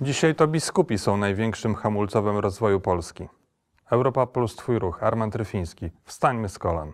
Dzisiaj to biskupi są największym hamulcowym rozwoju Polski. Europa plus Twój ruch, Armand Ryfiński. Wstańmy z kolan.